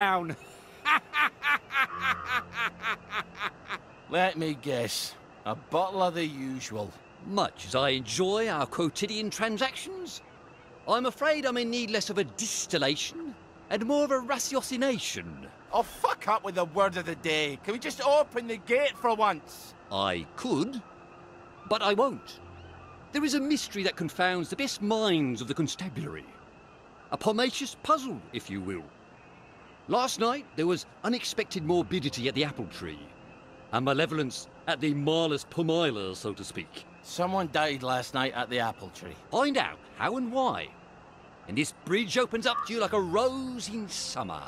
down. Let me guess. A bottle of the usual. Much as I enjoy our quotidian transactions, I'm afraid I'm in need less of a distillation and more of a ratiocination. Oh, fuck up with the word of the day. Can we just open the gate for once? I could, but I won't. There is a mystery that confounds the best minds of the constabulary. A pomacious puzzle, if you will. Last night, there was unexpected morbidity at the apple tree, and malevolence at the Malus pumila, so to speak. Someone died last night at the apple tree. Find out how and why. And this bridge opens up to you like a rose in summer.